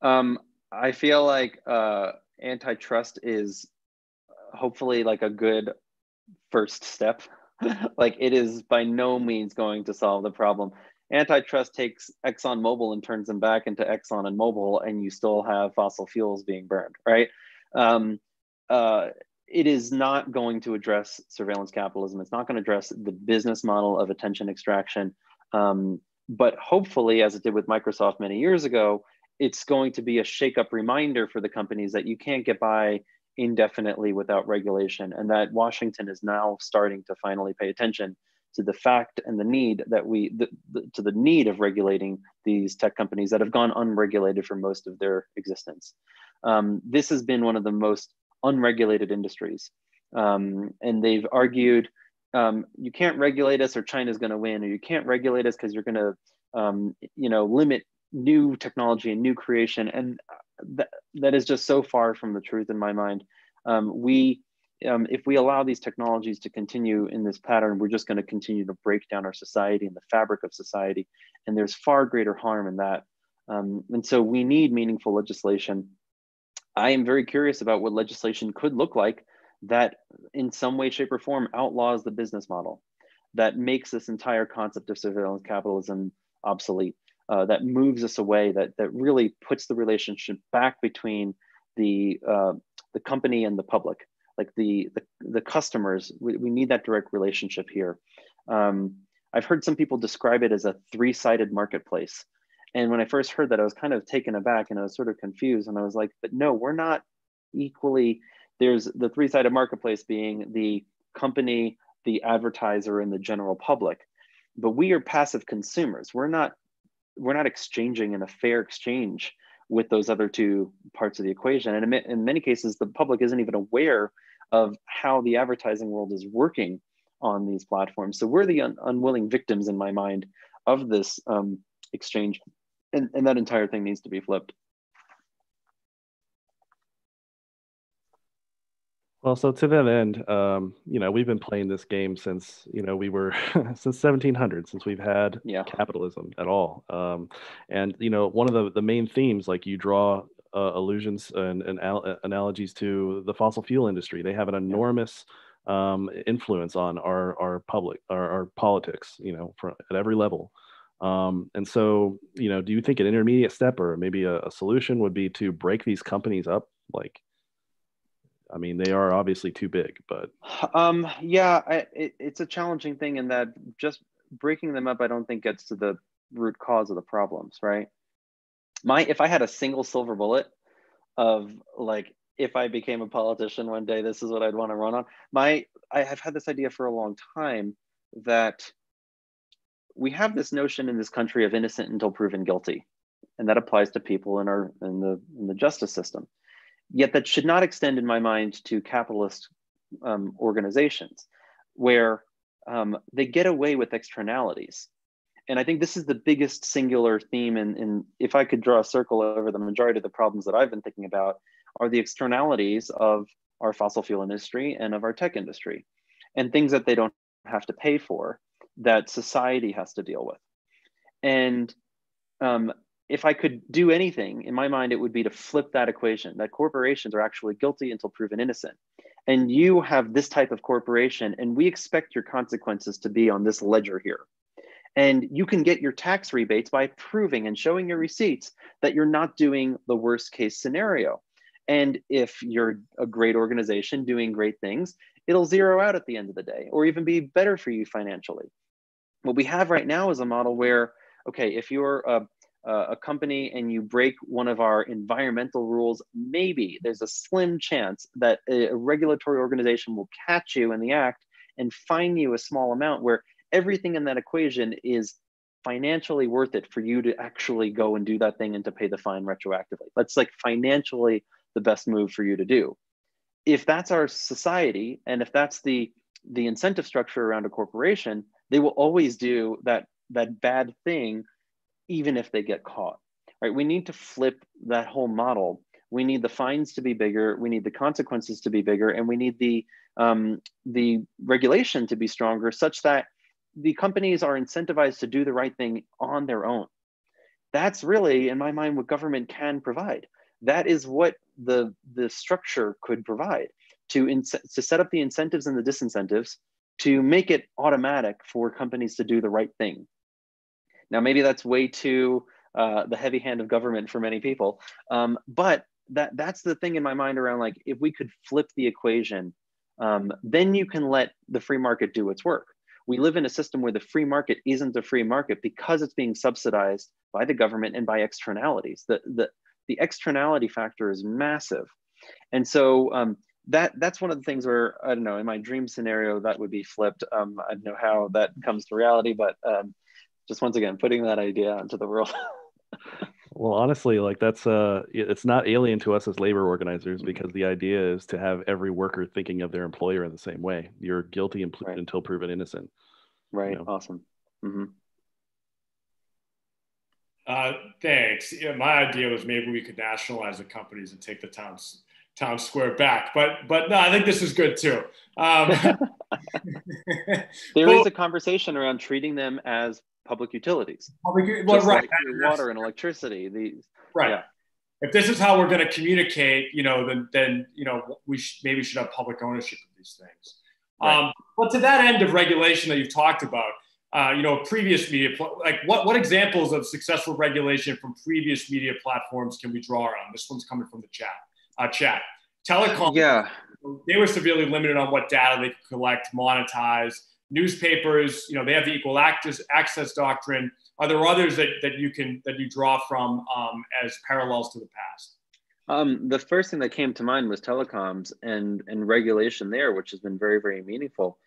um, I feel like uh, antitrust is hopefully like a good first step. like it is by no means going to solve the problem antitrust takes Exxon Mobil and turns them back into Exxon and Mobil, and you still have fossil fuels being burned, right? Um, uh, it is not going to address surveillance capitalism. It's not going to address the business model of attention extraction. Um, but hopefully, as it did with Microsoft many years ago, it's going to be a shake-up reminder for the companies that you can't get by indefinitely without regulation, and that Washington is now starting to finally pay attention to the fact and the need that we the, the, to the need of regulating these tech companies that have gone unregulated for most of their existence. Um, this has been one of the most unregulated industries, um, and they've argued um, you can't regulate us or China's going to win, or you can't regulate us because you're going to um, you know limit new technology and new creation, and that that is just so far from the truth in my mind. Um, we um, if we allow these technologies to continue in this pattern, we're just going to continue to break down our society and the fabric of society. And there's far greater harm in that and so we need meaningful legislation. I am very curious about what legislation could look like that, in some way, shape, or form, outlaws the business model, that makes this entire concept of surveillance capitalism obsolete, uh, that moves us away, that that really puts the relationship back between the uh, the company and the public, like the the, the customers. We, we need that direct relationship here. Um, I've heard some people describe it as a three-sided marketplace. And when I first heard that, I was kind of taken aback and I was sort of confused. And I was like, but no, we're not equally. There's the three sided marketplace being the company, the advertiser, and the general public. But we are passive consumers. We're not we're not exchanging in a fair exchange with those other two parts of the equation. And in, many cases, the public isn't even aware of how the advertising world is working on these platforms. So we're the un unwilling victims, in my mind, of this um, exchange and, and that entire thing needs to be flipped.
Well, so to that end, um, you know, we've been playing this game since you know we were since 1700, since we've had yeah. capitalism at all. Um, and you know, one of the the main themes, like you draw uh, allusions and, and al- analogies to the fossil fuel industry. They have an enormous um, influence on our our public, our, our politics. You know, for, at every level. Um, and so, you know, do you think an intermediate step or maybe a, a, solution would be to break these companies up? Like, I mean, they are obviously too big, but
um, yeah, I, it, it's a challenging thing in that just breaking them up, I don't think gets to the root cause of the problems, right? My, if I had a single silver bullet of like, if I became a politician one day, this is what I'd want to run on. My, I have had this idea for a long time that we have this notion in this country of innocent until proven guilty, and that applies to people in our in the in the justice system. Yet that should not extend, in my mind, to capitalist um, organizations, where um, they get away with externalities. And I think this is the biggest singular theme. And in, in, if I could draw a circle over the majority of the problems that I've been thinking about, are the externalities of our fossil fuel industry and of our tech industry, and things that they don't have to pay for that society has to deal with. And um, if I could do anything, in my mind, it would be to flip that equation that corporations are actually guilty until proven innocent. And you have this type of corporation, and we expect your consequences to be on this ledger here. And you can get your tax rebates by proving and showing your receipts that you're not doing the worst case scenario. And if you're a great organization doing great things, it'll zero out at the end of the day or even be better for you financially. What we have right now is a model where, okay, if you're a, a company and you break one of our environmental rules, maybe there's a slim chance that a regulatory organization will catch you in the act and fine you a small amount where everything in that equation is financially worth it for you to actually go and do that thing and to pay the fine retroactively. That's like financially the best move for you to do. If that's our society and if that's the the incentive structure around a corporation, they will always do that that bad thing even if they get caught right? We need to flip that whole model. We need the fines to be bigger. We need the consequences to be bigger. And we need the um, the regulation to be stronger such that the companies are incentivized to do the right thing on their own. That's really in my mind what government can provide. That is what the the structure could provide to, to set up the incentives and the disincentives to make it automatic for companies to do the right thing. Now, maybe that's way too uh, the heavy hand of government for many people, um, but that that's the thing in my mind around like if we could flip the equation, um, then you can let the free market do its work. We live in a system where the free market isn't a free market because it's being subsidized by the government and by externalities. The the the externality factor is massive, and so um, that that's one of the things where I don't know in my dream scenario that would be flipped. Um, I don't know how that comes to reality, but um, just once again putting that idea into the world.
well, honestly, like that's uh, it's not alien to us as labor organizers because the idea is to have every worker thinking of their employer in the same way. You're guilty right. until proven innocent.
Right. You know? Awesome. Mm-hmm.
Uh, thanks. Yeah, my idea was maybe we could nationalize the companies and take the towns town square back. But but no, I think this is good too. Um,
there is a conversation around treating them as public utilities.
Public, well, right.
like water and electricity. These
right.
Yeah.
If this is how we're going to communicate, you know, then then you know we sh- maybe should have public ownership of these things.
Right.
Um, but to that end of regulation that you've talked about, uh, you know, previous media, pl- like what what examples of successful regulation from previous media platforms can we draw on? This one's coming from the chat. Uh, chat. Telecom.
Yeah.
They were severely limited on what data they could collect, monetize. Newspapers, you know, they have the equal access access doctrine. Are there others that, that you can that you draw from um, as parallels to the past?
Um, the first thing that came to mind was telecoms and and regulation there, which has been very very meaningful.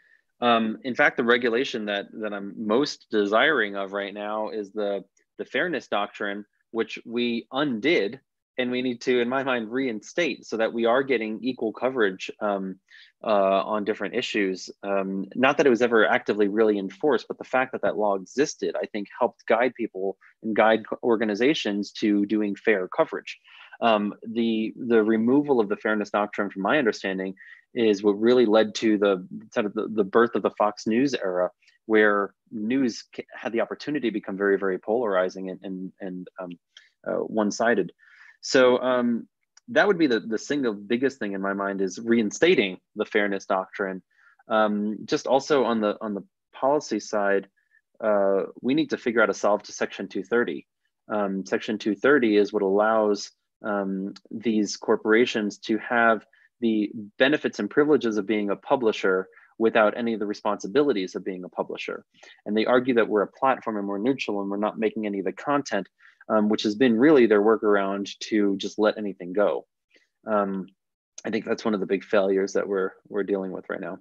Um, in fact, the regulation that that I'm most desiring of right now is the the fairness doctrine, which we undid and we need to, in my mind, reinstate so that we are getting equal coverage um, uh, on different issues. Um, not that it was ever actively really enforced, but the fact that that law existed, I think, helped guide people and guide organizations to doing fair coverage. Um, the the removal of the fairness doctrine, from my understanding, is what really led to the sort of the, the birth of the Fox News era, where news had the opportunity to become very very polarizing and and, and um, uh, one sided. So um, that would be the, the single biggest thing in my mind is reinstating the fairness doctrine. Um, just also on the on the policy side, uh, we need to figure out a solve to Section 230. Um, Section 230 is what allows um, these corporations to have the benefits and privileges of being a publisher without any of the responsibilities of being a publisher. And they argue that we're a platform and we're neutral and we're not making any of the content um, which has been really their workaround to just let anything go. Um, I think that's one of the big failures that we're we're dealing with right now.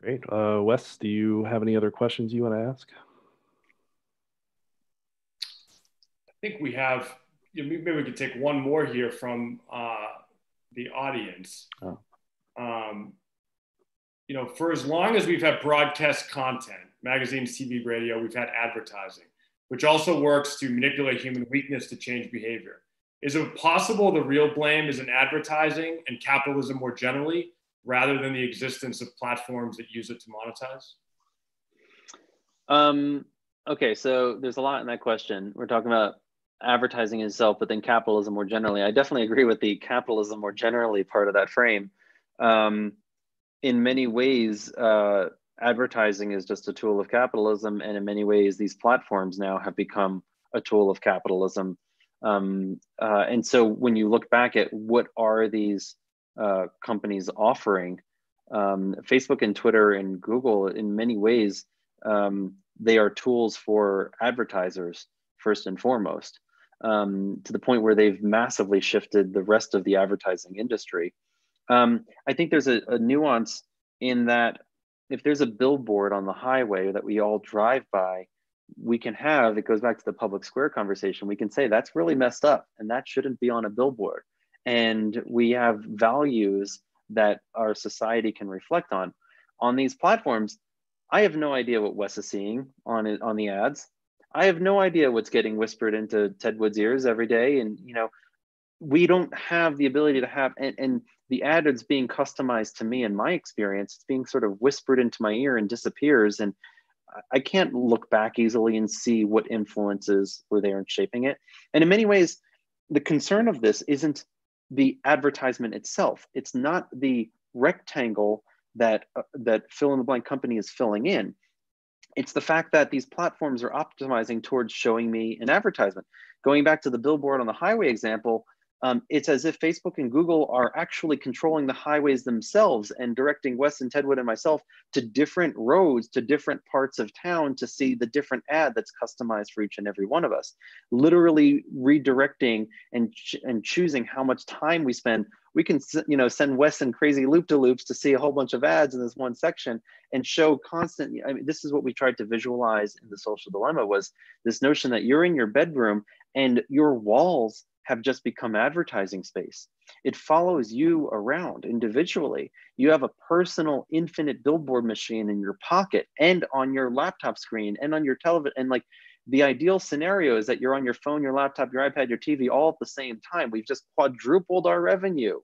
Great. Uh, Wes, do you have any other questions you want to ask?
I think we have, maybe we could take one more here from uh, the audience. Oh. Um, you know, for as long as we've had broadcast content, magazines, TV, radio, we've had advertising, which also works to manipulate human weakness to change behavior. Is it possible the real blame is in advertising and capitalism more generally, rather than the existence of platforms that use it to monetize?
Um, okay, so there's a lot in that question. We're talking about advertising itself, but then capitalism more generally. I definitely agree with the capitalism more generally part of that frame. Um, in many ways, uh, advertising is just a tool of capitalism, and in many ways, these platforms now have become a tool of capitalism. Um, uh, and so, when you look back at what are these uh, companies offering, um, Facebook and Twitter and Google, in many ways, um, they are tools for advertisers first and foremost. Um, to the point where they've massively shifted the rest of the advertising industry. Um, I think there's a, a, nuance in that if there's a billboard on the highway that we all drive by, we can have, it goes back to the public square conversation, we can say that's really messed up and that shouldn't be on a billboard. And we have values that our society can reflect on. On these platforms, I have no idea what Wes is seeing on it, on the ads. I have no idea what's getting whispered into Tedwood's ears every day. And, you know, we don't have the ability to have and, and the ad is being customized to me in my experience it's being sort of whispered into my ear and disappears and i can't look back easily and see what influences were there in shaping it. And in many ways the concern of this isn't the advertisement itself. It's not the rectangle that uh, that fill in the blank company is filling in. It's the fact that these platforms are optimizing towards showing me an advertisement. Going back to the billboard on the highway example um, it's as if Facebook and Google are actually controlling the highways themselves and directing Wes and Tedwood and myself to different roads, to different parts of town to see the different ad that's customized for each and every one of us. Literally redirecting and, ch- and choosing how much time we spend. We can, you know, send Wes and crazy loop to loops to see a whole bunch of ads in this one section and show constant. I mean, this is what we tried to visualize in the social dilemma was this notion that you're in your bedroom and your walls have just become advertising space. It follows you around individually. You have a personal infinite billboard machine in your pocket and on your laptop screen and on your television. And like the ideal scenario is that you're on your phone, your laptop, your iPad, your TV all at the same time. We've just quadrupled our revenue,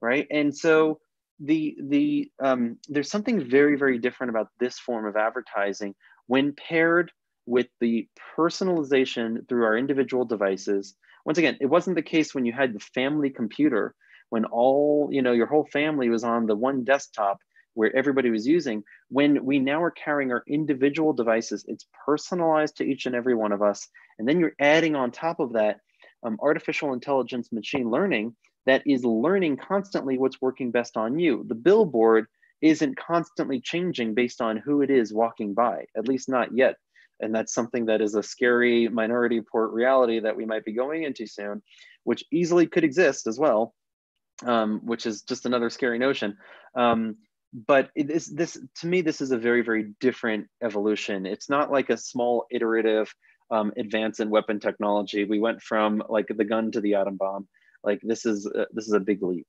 right? And so the the um, there's something very very different about this form of advertising when paired with the personalization through our individual devices once again it wasn't the case when you had the family computer when all you know your whole family was on the one desktop where everybody was using when we now are carrying our individual devices it's personalized to each and every one of us and then you're adding on top of that um, artificial intelligence machine learning that is learning constantly what's working best on you. The billboard isn't constantly changing based on who it is walking by at least not yet and that's something that is a scary minority report reality that we might be going into soon which easily could exist as well um, which is just another scary notion. Um, but it is this to me this is a very very different evolution. It's not like a small iterative um, advance in weapon technology. We went from like the gun to the atom bomb. Like this is uh, this is a big leap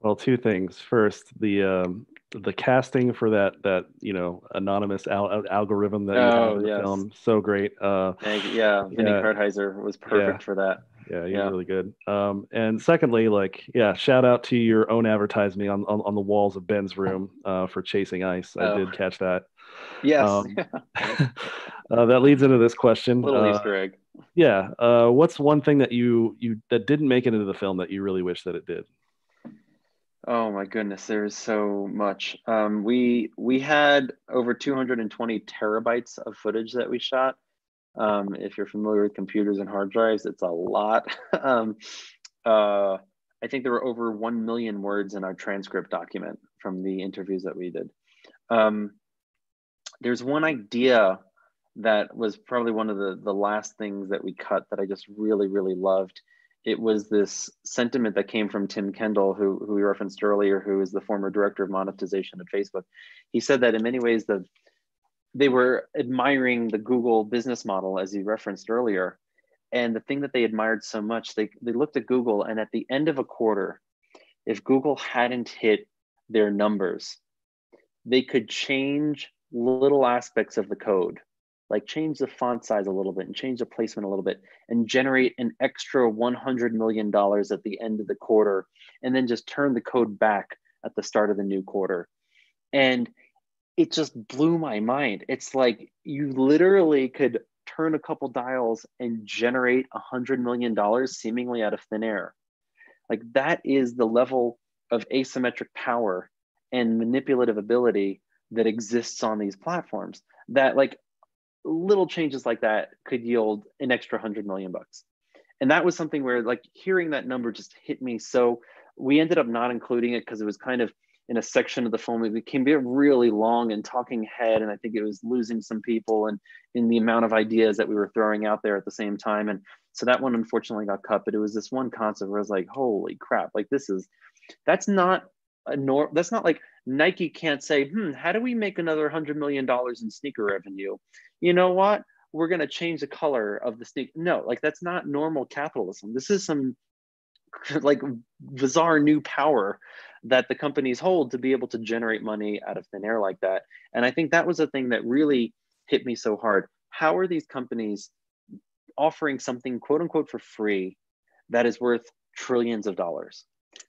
well two things first the um, the casting for that that you know anonymous al- algorithm that
oh,
you
yes.
film so great uh
yeah Vinny yeah. Kartheiser was perfect
yeah.
for that
yeah, he's yeah. really good. Um, and secondly, like, yeah, shout out to your own advertising on, on, on the walls of Ben's room uh, for chasing ice. I oh. did catch that.
Yes.
Um, uh, that leads into this question.
Little
uh,
Easter egg.
Yeah. Uh, what's one thing that you you that didn't make it into the film that you really wish that it did?
Oh my goodness, there's so much. Um, we we had over 220 terabytes of footage that we shot. Um, if you're familiar with computers and hard drives, it's a lot. um, uh, I think there were over 1 million words in our transcript document from the interviews that we did. Um, there's one idea that was probably one of the, the last things that we cut that I just really, really loved. It was this sentiment that came from Tim Kendall, who, who we referenced earlier, who is the former director of monetization at Facebook. He said that in many ways, the they were admiring the Google business model, as you referenced earlier. And the thing that they admired so much, they, they looked at Google, and at the end of a quarter, if Google hadn't hit their numbers, they could change little aspects of the code, like change the font size a little bit and change the placement a little bit, and generate an extra $100 million at the end of the quarter, and then just turn the code back at the start of the new quarter. And it just blew my mind. It's like you literally could turn a couple dials and generate a hundred million dollars seemingly out of thin air. Like that is the level of asymmetric power and manipulative ability that exists on these platforms that like little changes like that could yield an extra hundred million bucks. And that was something where like hearing that number just hit me. So we ended up not including it because it was kind of in a section of the film it became really long and talking head and i think it was losing some people and in the amount of ideas that we were throwing out there at the same time and so that one unfortunately got cut but it was this one concept where i was like holy crap like this is that's not a norm that's not like nike can't say hmm how do we make another hundred million dollars in sneaker revenue you know what we're going to change the color of the sneaker no like that's not normal capitalism this is some like bizarre new power that the companies hold to be able to generate money out of thin air like that. And I think that was a thing that really hit me so hard. How are these companies offering something quote unquote for free that is worth trillions of dollars?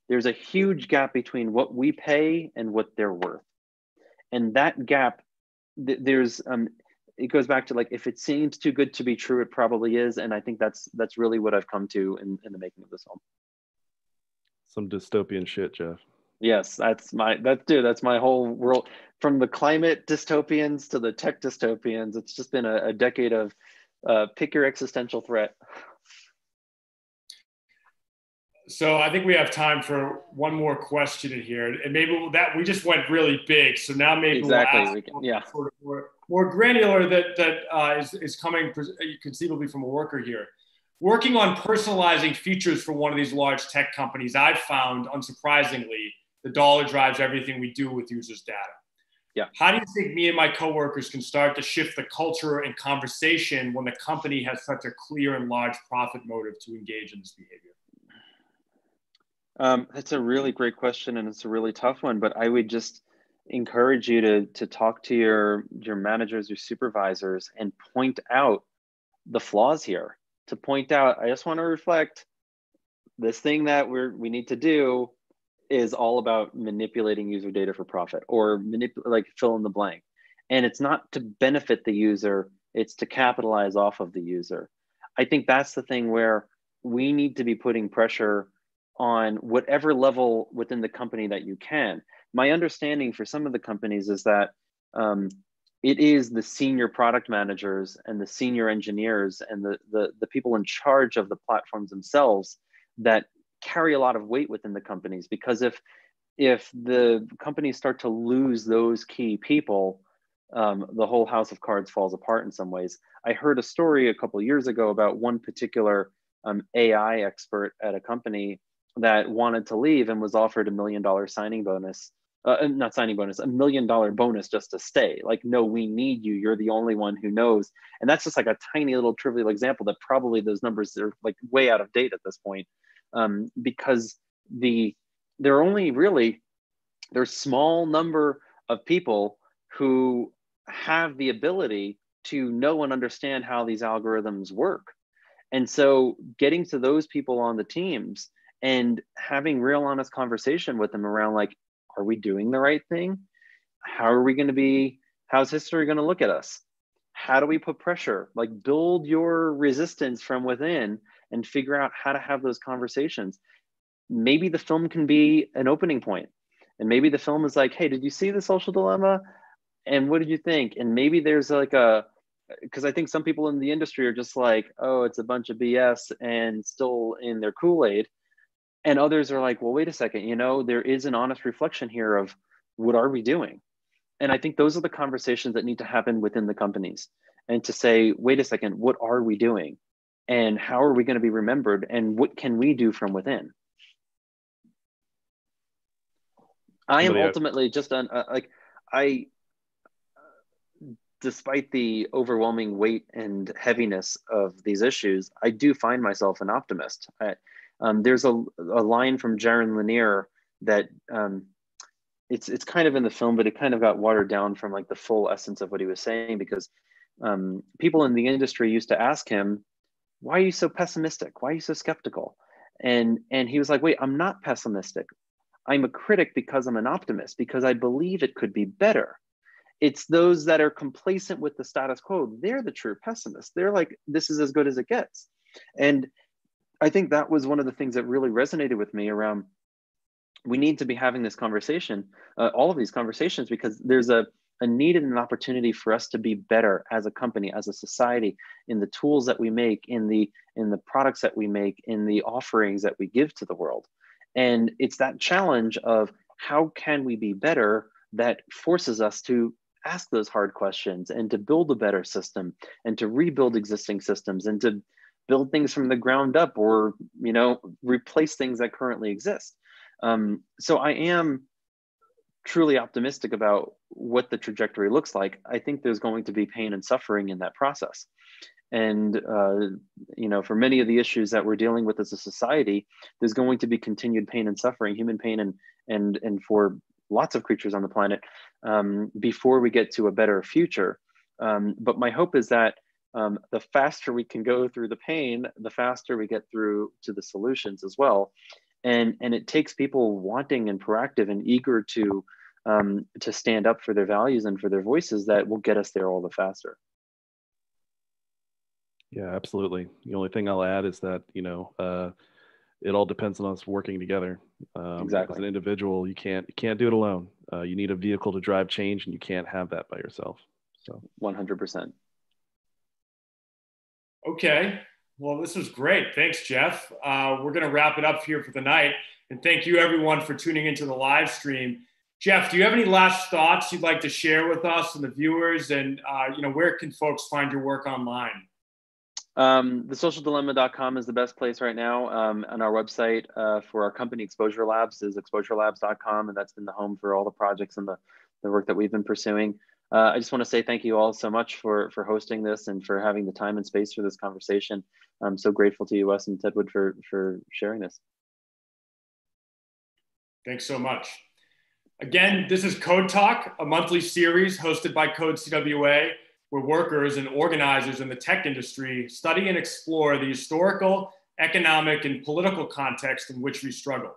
There's a huge gap between what we pay and what they're worth. And that gap, th- there's, um, it goes back to like if it seems too good to be true, it probably is. And I think that's that's really what I've come to in, in the making of this film.
Some dystopian shit, Jeff.
Yes, that's my that's dude. That's my whole world. From the climate dystopians to the tech dystopians, it's just been a, a decade of uh, pick your existential threat.
So I think we have time for one more question in here, and maybe that we just went really big. So now maybe
exactly, we'll we can, yeah,
sort of more, more, granular that that uh, is is coming conceivably from a worker here. Working on personalizing features for one of these large tech companies, I've found, unsurprisingly, the dollar drives everything we do with users' data.
Yeah.
How do you think me and my coworkers can start to shift the culture and conversation when the company has such a clear and large profit motive to engage in this behavior?
Um, that's a really great question, and it's a really tough one. But I would just encourage you to to talk to your your managers, your supervisors, and point out the flaws here. To point out, I just want to reflect this thing that we're we need to do is all about manipulating user data for profit or manipulate like fill in the blank and it's not to benefit the user it's to capitalize off of the user i think that's the thing where we need to be putting pressure on whatever level within the company that you can. My understanding for some of the companies is that um, it is the senior product managers and the senior engineers and the, the, the people in charge of the platforms themselves that carry a lot of weight within the companies. Because if if the companies start to lose those key people um, the whole house of cards falls apart in some ways. I heard a story a couple years ago about one particular um, ai expert at a company that wanted to leave and was offered a million dollar signing bonus uh, uh, not signing bonus, a million dollar bonus just to stay. Like, no, we need you. You're the only one who knows. And that's just like a tiny little trivial example that probably those numbers are like way out of date at this point, um, because the there are only really there's small number of people who have the ability to know and understand how these algorithms work. And so, getting to those people on the teams and having real honest conversation with them around like are we doing the right thing? How are we going to be? How's history going to look at us? How do we put pressure? Like build your resistance from within and figure out how to have those conversations. Maybe the film can be an opening. And maybe the film is like, hey, did you see the social dilemma? And what did you think? And maybe there's like a, because I think some people in the industry are just like, oh, it's a bunch of BS and still in their Kool Aid and others are like well wait a second you know there is an honest reflection here of what are we doing? And i think those are the conversations that need to happen within the companies and to say wait a second what are we doing? And how are we going to be remembered? And what can we do from within? I am ultimately just on uh, like i despite the overwhelming weight and heaviness of these issues i do find myself an optimist. I, um, there's a, a line from Jaron Lanier that um, it's it's kind of in the film, but it kind of got watered down from like the full essence of what he was saying because um, people in the industry used to ask him, "Why are you so pessimistic? Why are you so skeptical?" And and he was like, "Wait, I'm not pessimistic. I'm a critic because I'm an optimist because I believe it could be better." It's those that are complacent with the status quo. They're the true pessimists. They're like, "This is as good as it gets," and I think that was one of the things that really resonated with me around we need to be having this conversation, uh, all of these conversations, because there's a, a need and an opportunity for us to be better as a company, as a society, in the tools that we make, in the in the products that we make, in the offerings that we give to the world. And it's that challenge of how can we be better that forces us to ask those hard questions and to build a better system and to rebuild existing systems and to build things from the ground up or you know replace things that currently exist. Um, so i am truly optimistic about what the trajectory looks like. I think there's going to be pain and suffering in that process. And uh, you know for many of the issues that we're dealing with as a society there's going to be continued pain and suffering human pain and and and for lots of creatures on the planet um, before we get to a better future. Um, but my hope is that um, the faster we can go through the pain, the faster we get through to the solutions as well. And, and it takes people wanting and proactive and eager to, um, to stand up for their values and for their voices that will get us there all the faster.
Yeah, absolutely. The only thing I'll add is that, you know, uh, it all depends on us working together. Um,
exactly.
As an individual, you can't you can't do it alone. Uh, you need a vehicle to drive change, and you can't have that by yourself. So.
One hundred percent.
Okay. Well, this was great. Thanks, Jeff. Uh, we're going to wrap it up here for the night. And thank you, everyone, for tuning into the live stream. Jeff, do you have any last thoughts you'd like to share with us and the viewers? And, uh, you know, where can folks find your work online?
Um, the socialdilemma.com is the best place right now. Um, on our website uh, for our company, Exposure Labs, is exposurelabs.com. And that's been the home for all the projects and the, the work that we've been pursuing uh, I just want to say thank you all so much for for hosting this and for having the time and space for this conversation. I'm so grateful to you, Wes and Tedwood, for for sharing this.
Thanks so much. Again, this is Code Talk, a monthly series hosted by Code CWA, where workers and organizers in the tech industry study and explore the historical economic, and political context in which we struggle.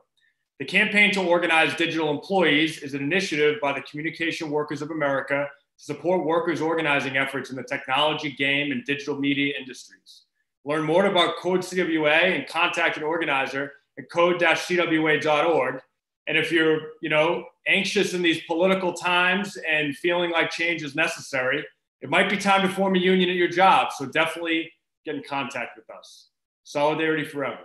The campaign to organize digital employees is an initiative by the Communication Workers of America to support workers' organizing efforts in the technology, game, and digital media industries. Learn more about Code CWA and contact an organizer at code-cwa.org. And if you're, you know, anxious in these political times and feeling like change is necessary, it might be time to form a union at your job. So definitely get in contact with us. Solidarity forever.